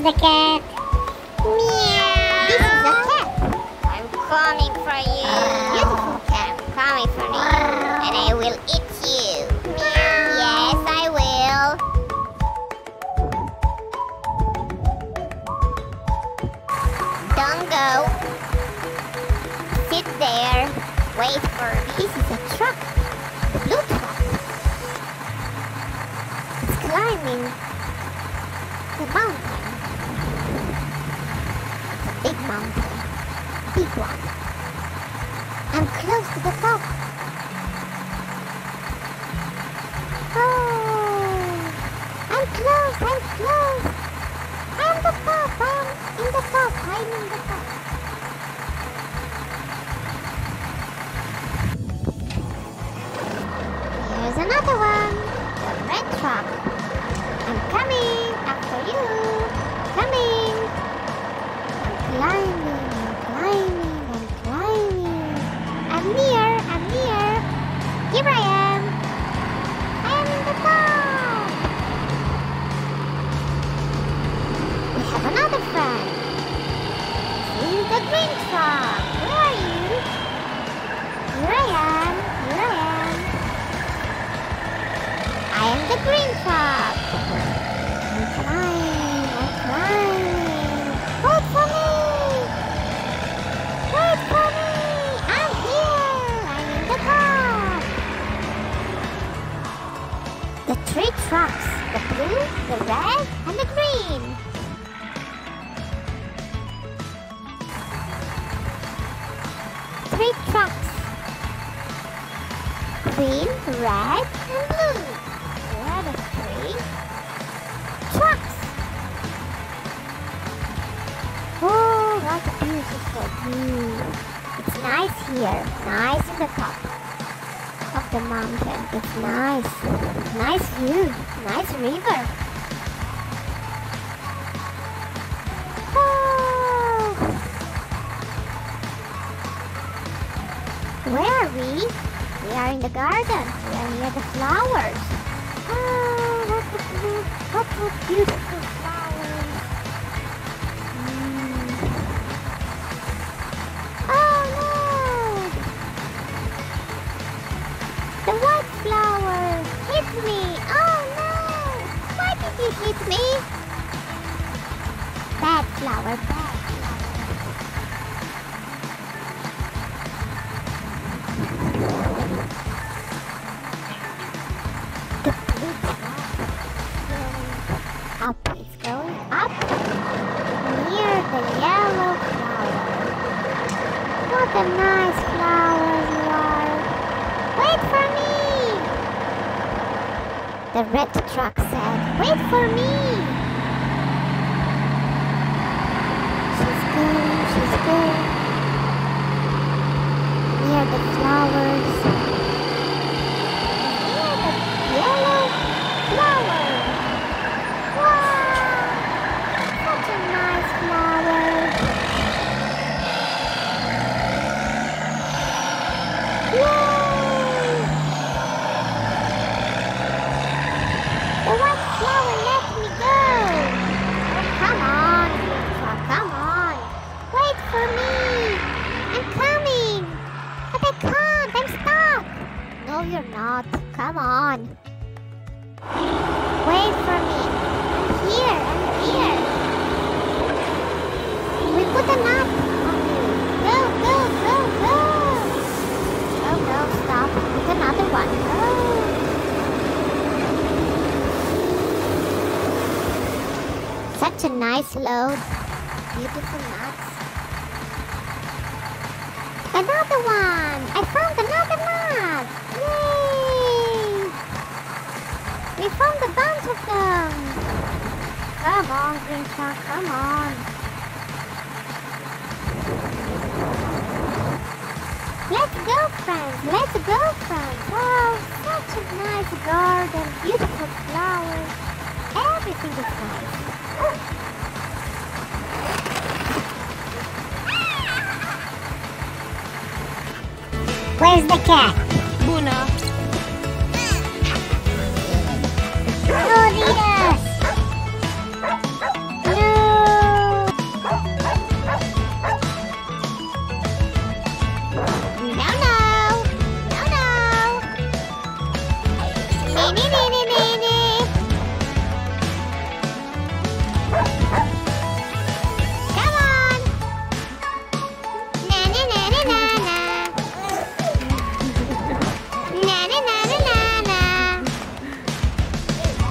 The cat? Meow. This is the cat. I'm coming for you. Beautiful cat. I'm coming for you, and I will eat you. Meow. Yes, I will. Don't go. Sit there. Wait for me. This is a truck. Blue truck. It's climbing the mountain. It's a big mountain. Big one. I'm close to the top. Oh, I'm close, I'm close. I'm the top, I'm in the top, I'm in the top. Here's another one. The red truck. I'm coming after you. The green truck. I'm climbing. I'm climbing. Wait for me. Wait for me. I'm here. I'm in the top. The three trucks. The blue, the red, and the green. Three trucks. Green, red, and blue. Trucks. Oh, what a beautiful view. It's nice here. Nice in the top of the mountain. It's nice. Nice view. Nice river. Oh. Where are we? We are in the garden. We are near the flowers. Oh, what a, beau- flowers. Oh no! The white flower hit me. Oh no! Why did you hit me? Bad flower, bad up. It's going up near the yellow flower. What a nice flower you are. Wait for me. The red truck said, wait for me. She's going, she's going. Near the flowers. Near the yellow flower. Wow! Such a nice flower. Yay! The white flower let me go. Oh, come on, Grandpa, come on. Wait for me. I'm coming. But I can't. I'm stuck. No, you're not. Come on. Wait for me. I'm here. I'm here. We put a you. Go, go, go, go. Oh, go, go, stop. Another one. Go. Such a nice load. Beautiful nuts. Another one! I found another nut! Yay! We found a bunch of them! Come on, Green Truck, come on! Let's go, friends! Let's go, friends! Wow, such a nice garden, beautiful flowers. Everything is nice. Where's the cat? Bună!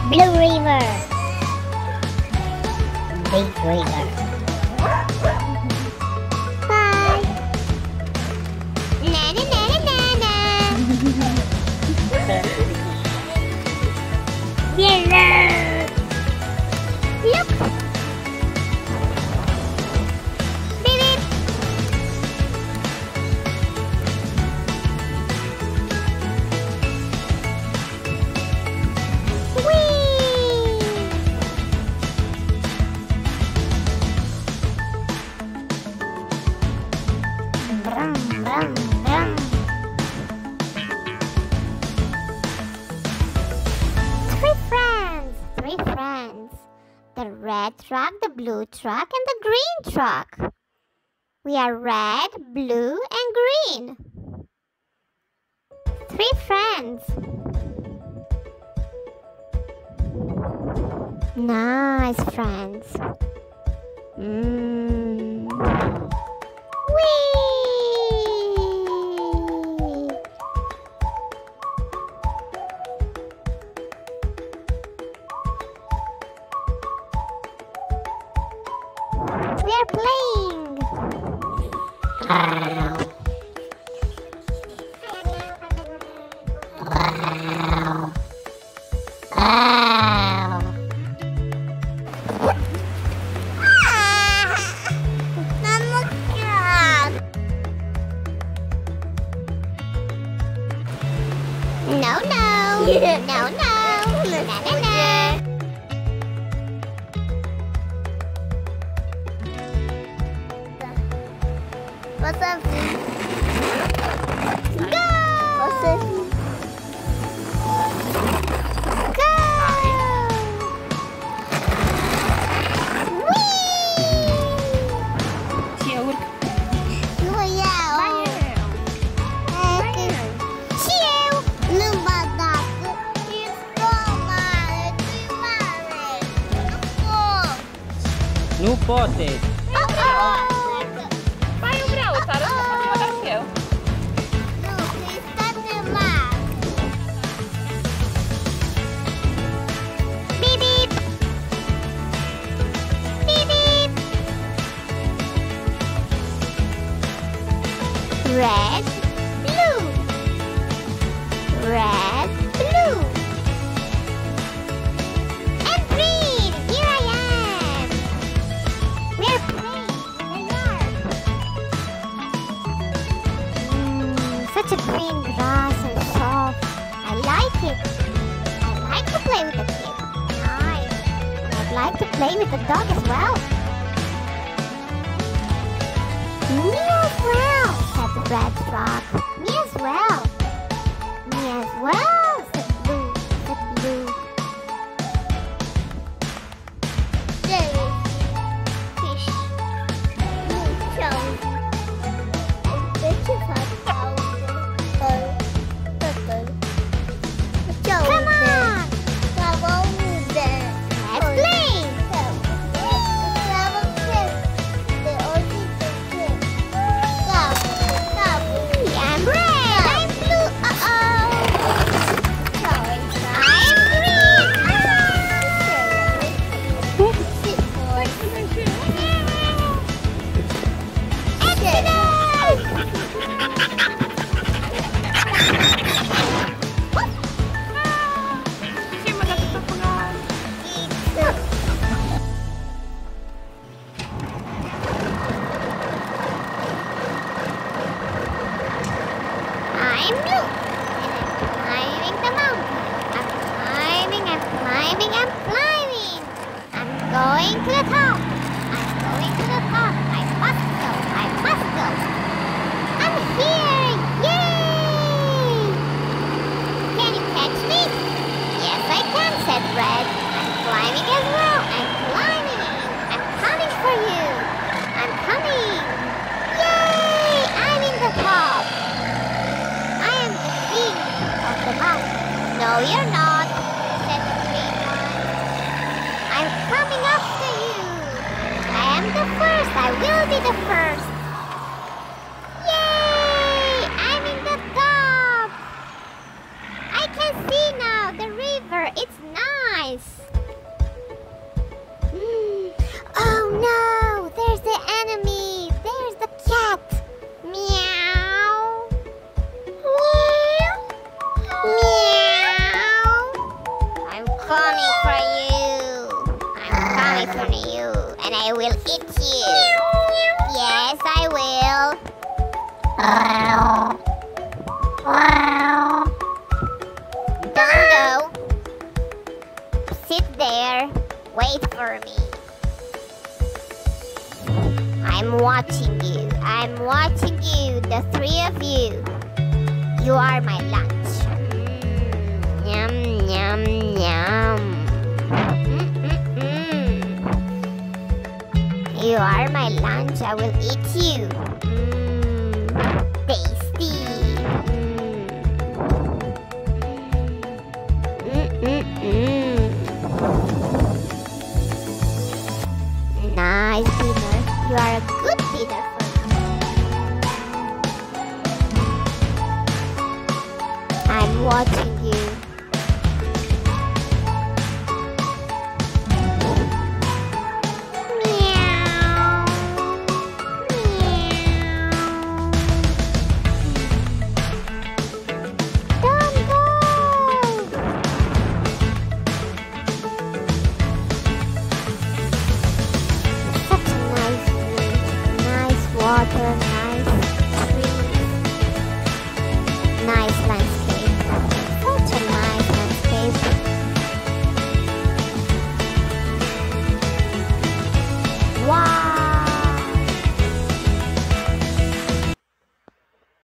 Blue River. Big River. Truck, the blue truck, and the green truck. We are red, blue, and green. Three friends. Nice friends. Mm. Whee! No, no. No, no. Na, na, na. What's up? Go! What's up? No pote. Vai, Gabriel, para de fazer devagar que eu. Red, blue, red. It. I like to play with the kid. Nice. I'd like to play with the dog as well. Me as well, said the red frog. Me as well. Me as well, I'm blue. I'm climbing the mountain. I'm climbing, I'm climbing, I'm climbing. I'm going to the top. I'm going to the top. I must go. I must go. I'm here. Yay! Can you catch me? Yes, I can, said Red. I'm climbing as well. I'm climbing. I'm coming for you. I'm coming. Yay! I'm in the top. I am the king of the mountain. You're not, said the green one. I'm coming after you. I am the first. I will be the first. Yay! I'm in the top. I can see now the river. It's nice. Will eat you. Yes, I will. Don't go. Sit there. Wait for me. I'm watching you. I'm watching you, the three of you. You are my lunch. Mm, yum, yum, yum. Lunch. I will eat you. Mm, tasty. Mm. Mm-mm-mm. Nice dinner. You are a good dinner for me. I'm watching